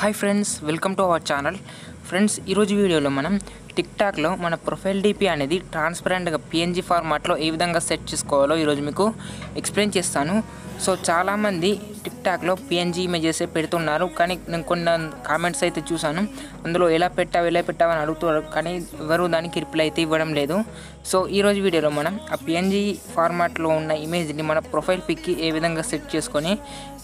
Hi friends welcome to our channel friends ఈరోజు వీడియోలో మనం టిక్ టాక్లో మన ప్రొఫైల్ డిపి అనేది ట్రాన్స్పరెంట్గా పిఎన్జీ ఫార్మాట్లో ఏ విధంగా సెట్ చేసుకోవాలో ఈరోజు మీకు ఎక్స్ప్లెయిన్ చేస్తాను. సో చాలామంది టిక్ టాక్లో పిఎన్జీ ఇమేజెస్ పెడుతున్నారు. కానీ నేను కొన్ని కామెంట్స్ అయితే చూశాను. అందులో ఎలా పెట్టావు ఎలా పెట్టావు అని అడుగుతున్నారు. కానీ ఎవరు దానికి రిప్లై అయితే ఇవ్వడం లేదు. సో ఈరోజు వీడియోలో మనం ఆ పిఎన్జీ ఫార్మాట్లో ఉన్న ఇమేజ్ని మన ప్రొఫైల్ పిక్కి ఏ విధంగా సెట్ చేసుకొని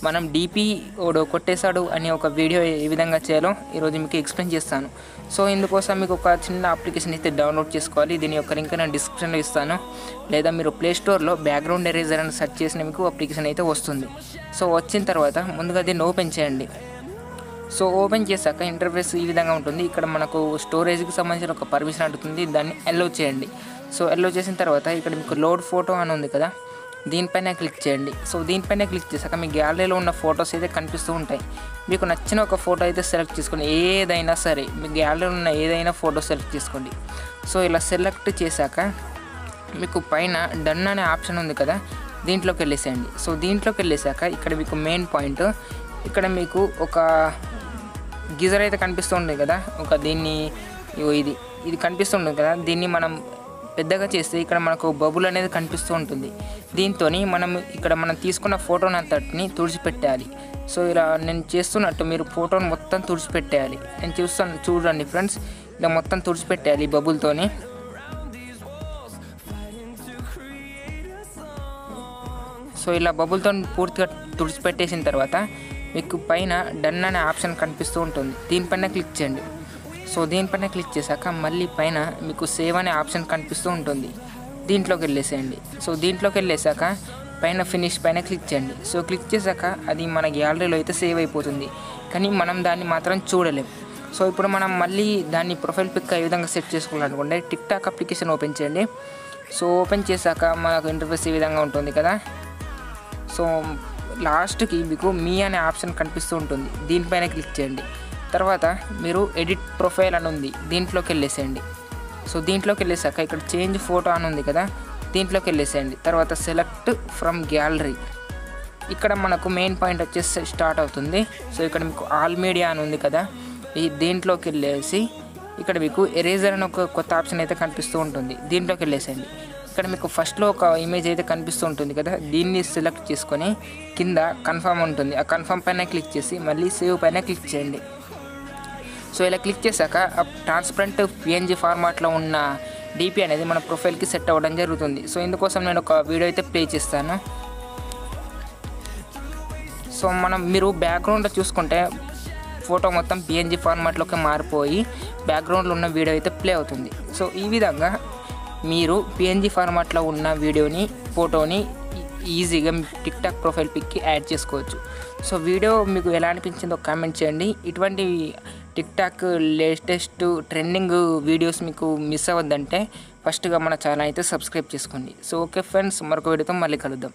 మనం డిపి ఓడో కొట్టేశాడు అనే ఒక వీడియో ఏ విధంగా చేయాలో ఈరోజు మీకు ఎక్స్ప్లెయిన్ చేస్తాను. సో ఇందుకోసం మీకు ఒక చిన్న అప్లికేషన్ అయితే డౌన్లోడ్ చేసుకోవాలి. దీని యొక్క లింక్ నేను డిస్క్రిప్షన్లో ఇస్తాను. లేదా మీరు ప్లే స్టోర్లో బ్యాక్గ్రౌండ్ ఎరేజర్ అని సెర్చ్ చేసిన మీకు అప్లికేషన్ అయితే వస్తుంది. సో వచ్చిన తర్వాత ముందుగా దీన్ని ఓపెన్ చేయండి. సో ఓపెన్ చేశాక ఇంటర్ఫేస్ ఈ విధంగా ఉంటుంది. ఇక్కడ మనకు స్టోరేజ్కి సంబంధించిన ఒక పర్మిషన్ అడుగుతుంది. దాన్ని ఎల్లో చేయండి. సో ఎల్లో చేసిన తర్వాత ఇక్కడ మీకు లోడ్ ఫోటో అని ఉంది కదా దీనిపైన క్లిక్ చేయండి. సో దీనిపైన క్లిక్ చేశాక మీ గ్యాలరీలో ఉన్న ఫొటోస్ అయితే కనిపిస్తూ ఉంటాయి. మీకు నచ్చిన ఒక ఫోటో అయితే సెలెక్ట్ చేసుకోండి. ఏదైనా సరే మీ గ్యాలరీలో ఉన్న ఏదైనా ఫోటో సెలెక్ట్ చేసుకోండి. సో ఇలా సెలెక్ట్ చేశాక మీకు పైన డన్ అనే ఆప్షన్ ఉంది కదా దీంట్లోకి వెళ్ళేసేయండి సో దీంట్లోకి వెళ్ళేసాక ఇక్కడ మీకు మెయిన్ పాయింట్ ఇక్కడ మీకు ఒక గీజర్ అయితే కనిపిస్తుంది కదా ఒక దీన్ని ఇది ఇది కనిపిస్తుంటుంది కదా దీన్ని మనం పెద్దగా చేస్తే ఇక్కడ మనకు బబుల్ అనేది కనిపిస్తూ ఉంటుంది దీంతో మనం ఇక్కడ మనం తీసుకున్న ఫోటోని అంతటిని తుడిచిపెట్టాలి. సో ఇలా నేను చేస్తున్నట్టు మీరు ఫోటోని మొత్తం తుడిచిపెట్టేయాలి. నేను చూస్తాను చూడండి ఫ్రెండ్స్ ఇలా మొత్తం తుడిచిపెట్టేయాలి ఈ బబుల్తోని. సో ఇలా బబుల్తో పూర్తిగా తుడిచిపెట్టేసిన తర్వాత మీకు పైన డన్ అనే ఆప్షన్ కనిపిస్తూ ఉంటుంది. దీనిపైన క్లిక్ చేయండి. సో దీనిపైన క్లిక్ చేశాక మళ్ళీ పైన మీకు సేవ్ అనే ఆప్షన్ కనిపిస్తూ ఉంటుంది. దీంట్లోకి వెళ్ళేసేయండి. సో దీంట్లోకి వెళ్ళేసాక పైన ఫినిష్ పైన క్లిక్ చేయండి. సో క్లిక్ చేశాక అది మన గ్యాలరీలో అయితే సేవ్ అయిపోతుంది. కానీ మనం దాన్ని మాత్రం చూడలేం. సో ఇప్పుడు మనం మళ్ళీ దాన్ని ప్రొఫైల్ పిక్ ఏ విధంగా సెట్ చేసుకోవాలనుకుంటే టిక్ టాక్ అప్లికేషన్ ఓపెన్ చేయండి. సో ఓపెన్ చేశాక మనకు ఇంటర్ఫేస్ ఈ విధంగా ఉంటుంది కదా. సో లాస్ట్కి మీకు మీ అనే ఆప్షన్ కనిపిస్తూ ఉంటుంది. దీనిపైన క్లిక్ చేయండి. తర్వాత మీరు ఎడిట్ ప్రొఫైల్ అని ఉంది దీంట్లోకి వెళ్ళేసేయండి. సో దీంట్లోకి వెళ్ళేసాక ఇక్కడ చేంజ్ ఫోటో అని ఉంది కదా దీంట్లోకి వెళ్ళేసేయండి. తర్వాత సెలెక్ట్ ఫ్రమ్ గ్యాలరీ. ఇక్కడ మనకు మెయిన్ పాయింట్ వచ్చేసి స్టార్ట్ అవుతుంది. సో ఇక్కడ మీకు ఆల్ మీడియా అని ఉంది కదా ఈ దీంట్లోకి వెళ్ళేసి ఇక్కడ మీకు ఎరేజర్ అని ఒక కొత్త ఆప్షన్ అయితే కనిపిస్తూ ఉంటుంది. దీంట్లోకి వెళ్ళేసేయండి. ఇక్కడ మీకు ఫస్ట్లో ఒక ఇమేజ్ అయితే కనిపిస్తూ ఉంటుంది కదా. దీన్ని సెలెక్ట్ చేసుకొని కింద కన్ఫర్మ్ ఉంటుంది. ఆ కన్ఫర్మ్ పైన క్లిక్ చేసి మళ్ళీ సేవ్ పైన క్లిక్ చేయండి. సో ఇలా క్లిక్ చేశాక ఆ ట్రాన్స్పరెంట్ పిఎన్జీ ఫార్మాట్లో ఉన్న డిపి అనేది మన ప్రొఫైల్కి సెట్ అవ్వడం జరుగుతుంది. సో ఇందుకోసం నేను ఒక వీడియో అయితే ప్లే చేస్తాను. సో మనం మీరు బ్యాక్గ్రౌండ్లో చూసుకుంటే ఫోటో మొత్తం పిఎన్జీ ఫార్మాట్లోకి మారిపోయి బ్యాక్గ్రౌండ్లో ఉన్న వీడియో అయితే ప్లే అవుతుంది. సో ఈ విధంగా మీరు పిఎన్జీ ఫార్మాట్లో ఉన్న వీడియోని ఫోటోని ఈజీగా టిక్టాక్ ప్రొఫైల్ పిక్కి యాడ్ చేసుకోవచ్చు. సో వీడియో మీకు ఎలా అనిపించిందో కామెంట్ చేయండి. ఇటువంటి టిక్టాక్ లేటెస్ట్ ట్రెండింగ్ వీడియోస్ మీకు మిస్ అవ్వద్దంటే ఫస్ట్గా మన ఛానల్ అయితే సబ్స్క్రైబ్ చేసుకోండి. సో ఓకే ఫ్రెండ్స్ మరొక వీడియోతో మళ్ళీ కలుద్దాం.